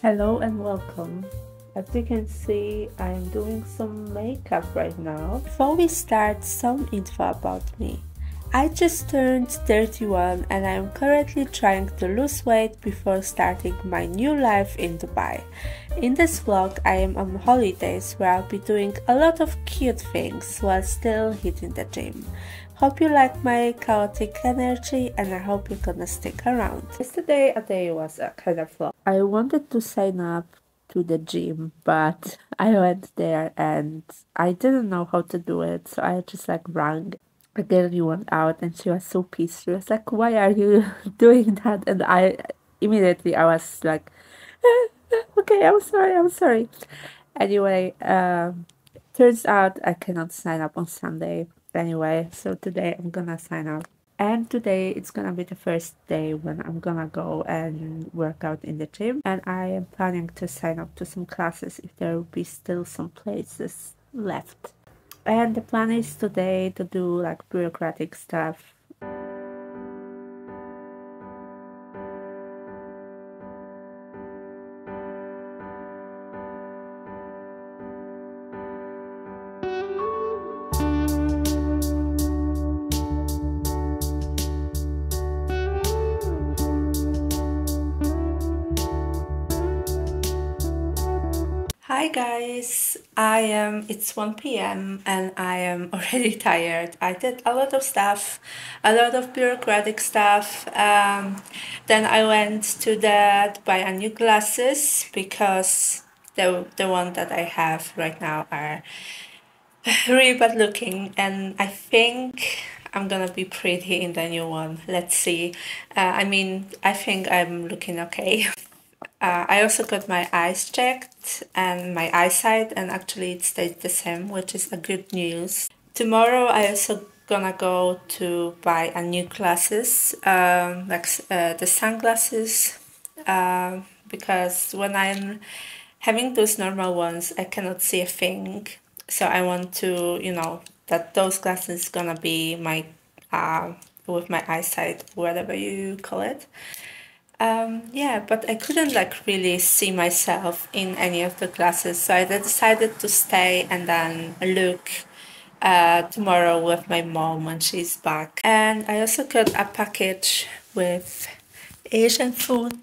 Hello and welcome. As you can see, I'm doing some makeup right now. Before we start, some info about me. I just turned 31 and I'm currently trying to lose weight before starting my new life in Dubai. In this vlog, I am on holidays where I'll be doing a lot of cute things while still hitting the gym. Hope you like my chaotic energy and I hope you're gonna stick around. Yesterday a day was a kind of vlog. I wanted to sign up to the gym but I went there and I didn't know how to do it so I just like rang a girl you went out and she was so pissed. She was like, Why are you doing that? And I immediately I was like Okay, I'm sorry, I'm sorry. Anyway, um turns out I cannot sign up on Sunday anyway so today i'm gonna sign up. And today it's gonna be the first day when i'm gonna go and work out in the gym. And i am planning to sign up to some classes if there will be still some places left. And the plan is today to do like bureaucratic stuff guys, I am it's 1 p.m. and I am already tired. I did a lot of stuff, a lot of bureaucratic stuff. Um, then I went to the buy a new glasses because the the one that I have right now are really bad looking and I think I'm gonna be pretty in the new one. Let's see. Uh, I mean, I think I'm looking okay. Uh, I also got my eyes checked and my eyesight and actually it stayed the same which is a good news. Tomorrow I also gonna go to buy a new glasses um, like uh, the sunglasses uh, because when I'm having those normal ones I cannot see a thing so I want to you know that those glasses gonna be my uh, with my eyesight whatever you call it um, yeah, but I couldn't like really see myself in any of the classes, so I decided to stay and then look uh, tomorrow with my mom when she's back. And I also got a package with Asian food.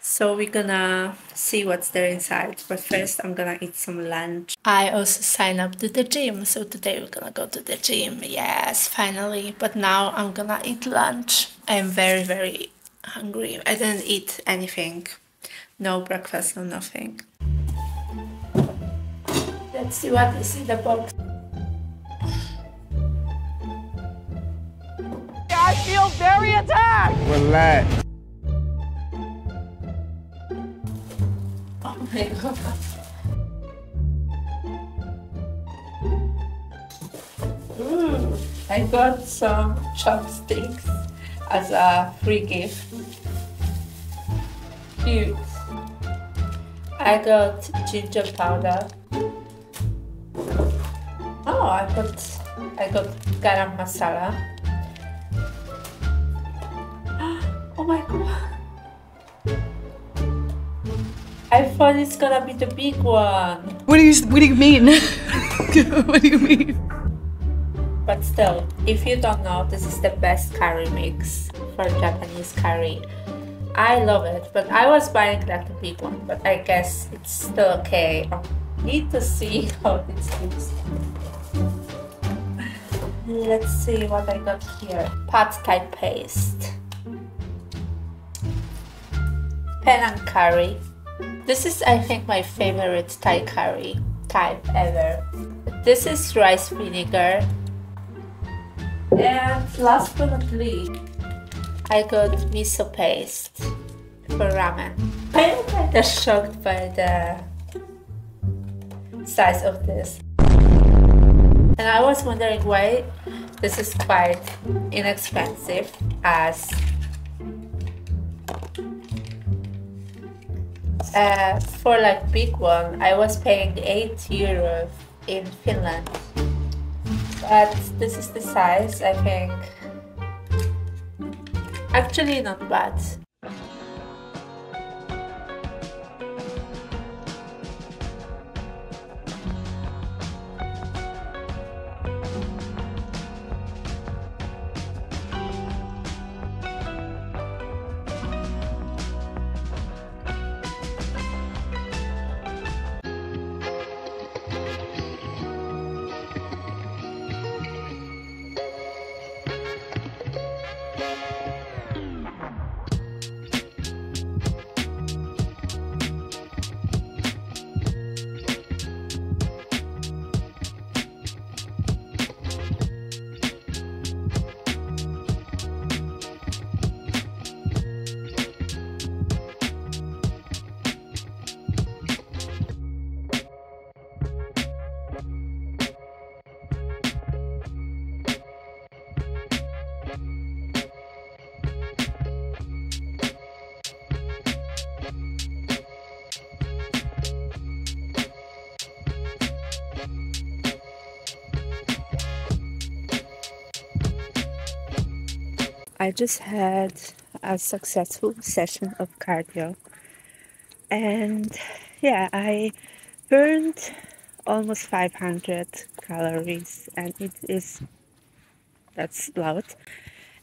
So we're gonna see what's there inside. But first I'm gonna eat some lunch. I also signed up to the gym, so today we're gonna go to the gym. Yes, finally. But now I'm gonna eat lunch. I'm very, very hungry. I didn't eat anything. No breakfast, no nothing. Let's see what is in the box. I feel very attacked. Relax. Oh my god. Mm, I got some chopsticks as a free gift. Cute. I got ginger powder. Oh, I got I got garam masala. Oh my god. I thought it's gonna be the big one. What do you What do you mean? what do you mean? Still, if you don't know, this is the best curry mix for Japanese curry. I love it, but I was buying like the big one, but I guess it's still okay. I need to see how this looks. Let's see what I got here. Pad Thai paste. Penang curry. This is, I think, my favorite Thai curry type ever. This is rice vinegar. And last but not least, I got miso paste for ramen. I am kind of shocked by the size of this. And I was wondering why this is quite inexpensive as uh, for like big one I was paying 8 euros in Finland but this is the size I think. Actually not bad I just had a successful session of cardio, and yeah, I burned almost 500 calories, and it is that's loud.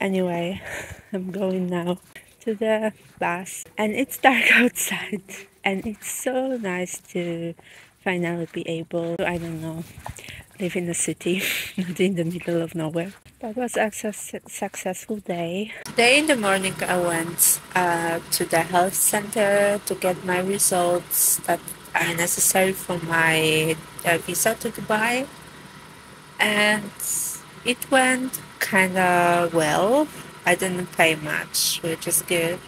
Anyway, I'm going now to the bus, and it's dark outside, and it's so nice to finally be able to, I don't know, live in the city, not in the middle of nowhere. That was a successful day. Today in the morning, I went uh, to the health center to get my results that are necessary for my uh, visa to Dubai, and it went kind of well. I didn't pay much, which is good.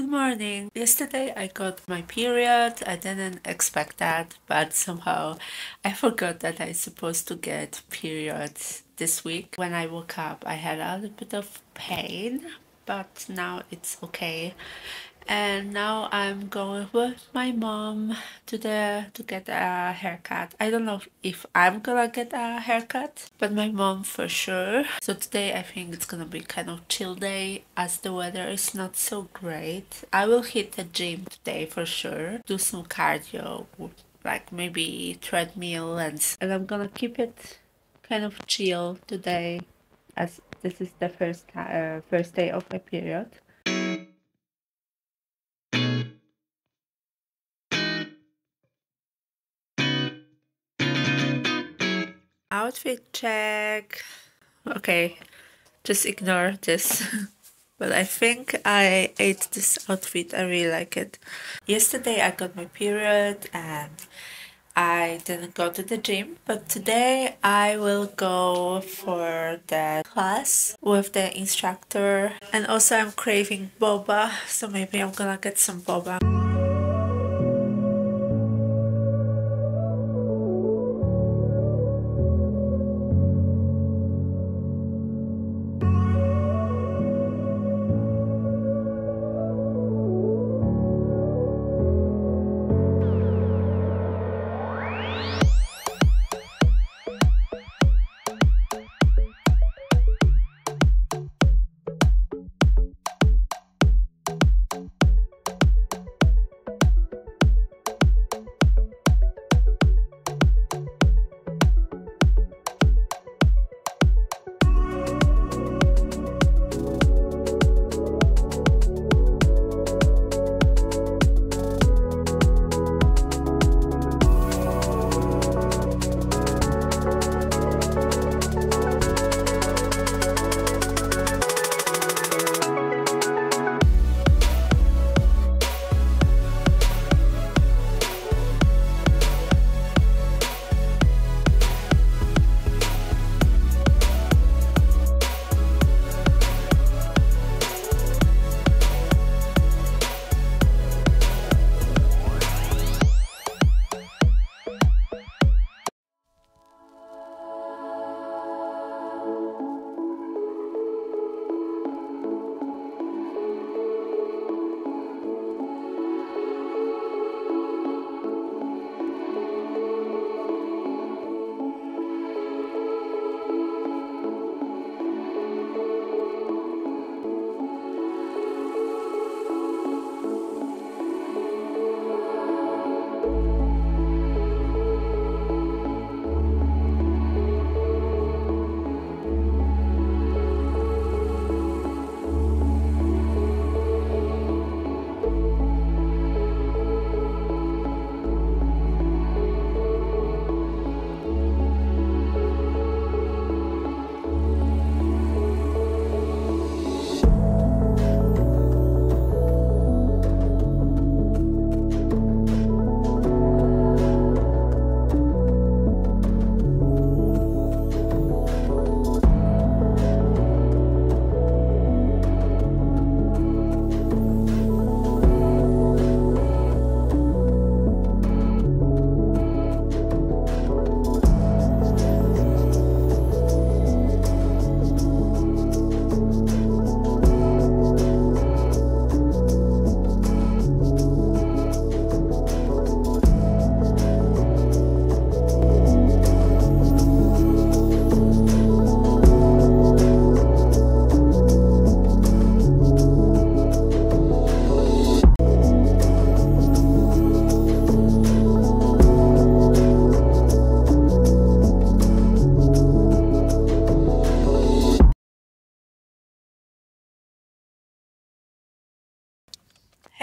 Good morning. Yesterday I got my period. I didn't expect that, but somehow I forgot that I supposed to get periods this week. When I woke up, I had a little bit of pain, but now it's okay and now I'm going with my mom to the to get a haircut. I don't know if I'm gonna get a haircut, but my mom for sure. So today I think it's gonna be kind of chill day as the weather is not so great. I will hit the gym today for sure. Do some cardio, like maybe treadmill and and I'm gonna keep it kind of chill today as this is the first uh, first day of my period. Outfit check. Okay, just ignore this. but I think I ate this outfit. I really like it. Yesterday I got my period and I didn't go to the gym, but today I will go for the class with the instructor. And also I'm craving boba, so maybe I'm gonna get some boba.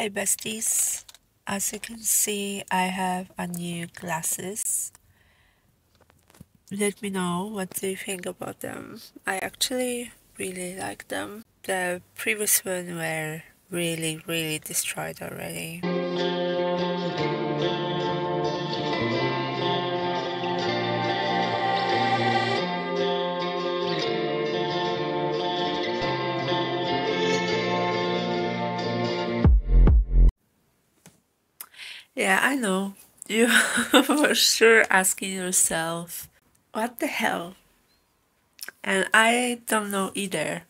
Hi besties. As you can see, I have a new glasses. Let me know what do you think about them. I actually really like them. The previous one were really really destroyed already. Yeah, I know. You for sure asking yourself, what the hell? And I don't know either.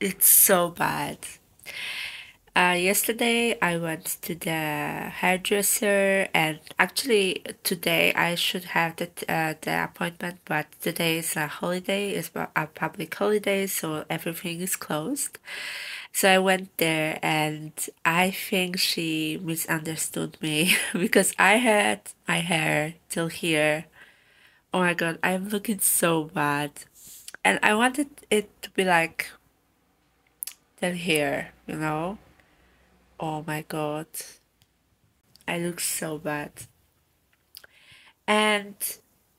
It's so bad. Uh, yesterday I went to the hairdresser and actually today I should have the, uh, the appointment but today is a holiday, it's a public holiday so everything is closed. So I went there and I think she misunderstood me because I had my hair till here. Oh my god, I'm looking so bad. And I wanted it to be like till here, you know? Oh my god. I look so bad. And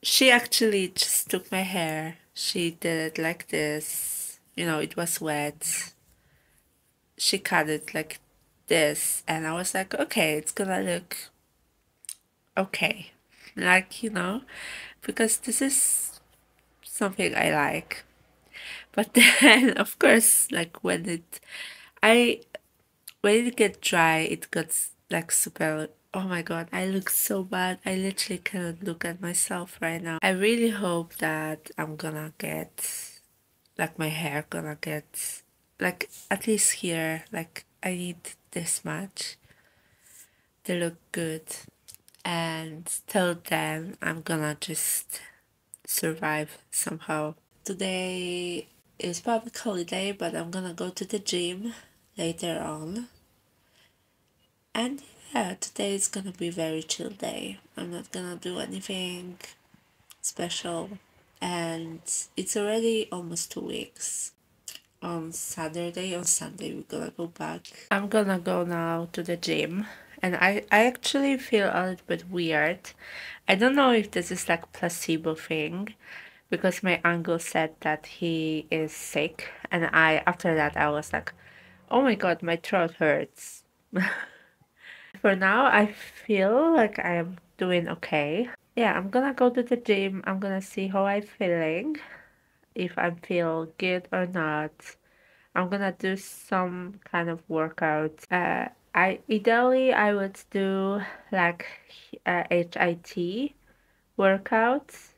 she actually just took my hair. She did it like this. You know, it was wet. She cut it like this. And I was like, okay, it's gonna look okay. Like, you know, because this is something I like. But then, of course, like when it, I when it get dry, it gets like super. Oh my god, I look so bad. I literally cannot look at myself right now. I really hope that I'm gonna get like my hair gonna get like at least here. Like I need this much to look good, and till then, I'm gonna just survive somehow. Today is public holiday, but I'm gonna go to the gym later on. And yeah, today is gonna be very chill day. I'm not gonna do anything special and it's already almost two weeks. On Saturday on Sunday we're gonna go back. I'm gonna go now to the gym and I, I actually feel a little bit weird. I don't know if this is like placebo thing because my uncle said that he is sick and I after that I was like, oh my god, my throat hurts. For now, I feel like I am doing okay. Yeah, I'm gonna go to the gym. I'm gonna see how I'm feeling. If I feel good or not. I'm gonna do some kind of workout. Uh, I ideally I would do like a HIIT workouts.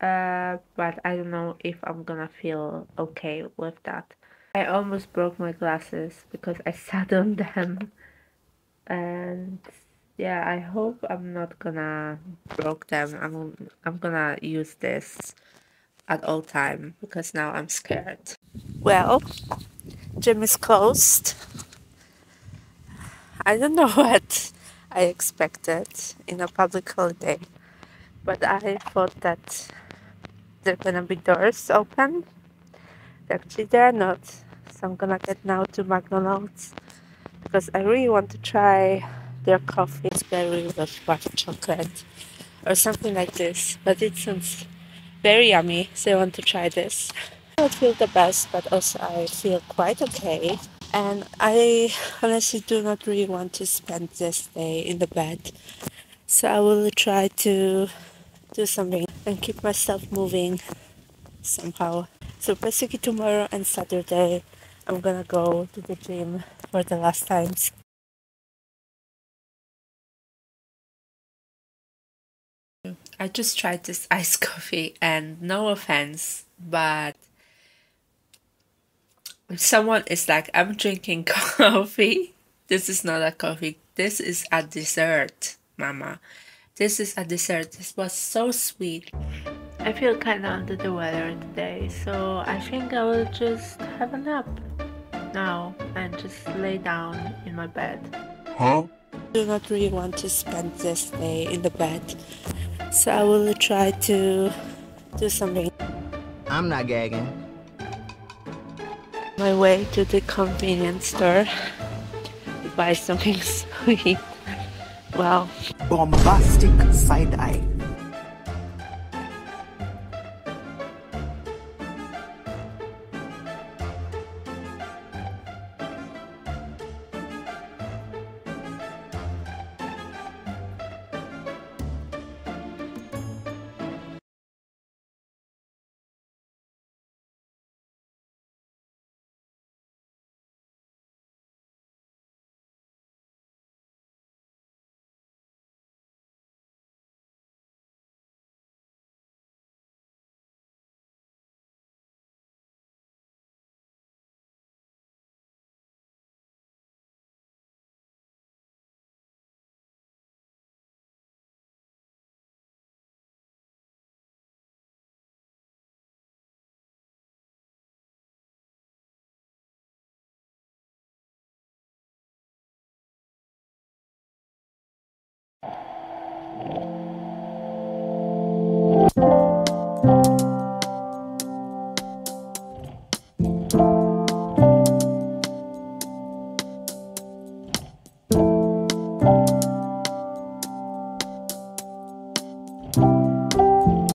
Uh, but I don't know if I'm gonna feel okay with that. I almost broke my glasses because I sat on them. And yeah I hope I'm not gonna broke them. I'm I'm gonna use this at all time because now I'm scared. Well gym is closed. I don't know what I expected in a public holiday but I thought that there are gonna be doors open actually they are not so I'm gonna get now to McDonald's because I really want to try their coffee berry with white chocolate or something like this. But it sounds very yummy, so I want to try this. I don't feel the best, but also I feel quite okay. And I honestly do not really want to spend this day in the bed. So I will try to do something and keep myself moving somehow. So basically tomorrow and Saturday I'm gonna go to the gym for the last times. I just tried this iced coffee and no offense, but someone is like, I'm drinking coffee. This is not a coffee. This is a dessert, mama. This is a dessert. This was so sweet. I feel kind of under the weather today, so I think I will just have a nap now and just lay down in my bed. Huh? I do not really want to spend this day in the bed, so I will try to do something. I'm not gagging. my way to the convenience store to buy something sweet. Wow. Bombastic side eye.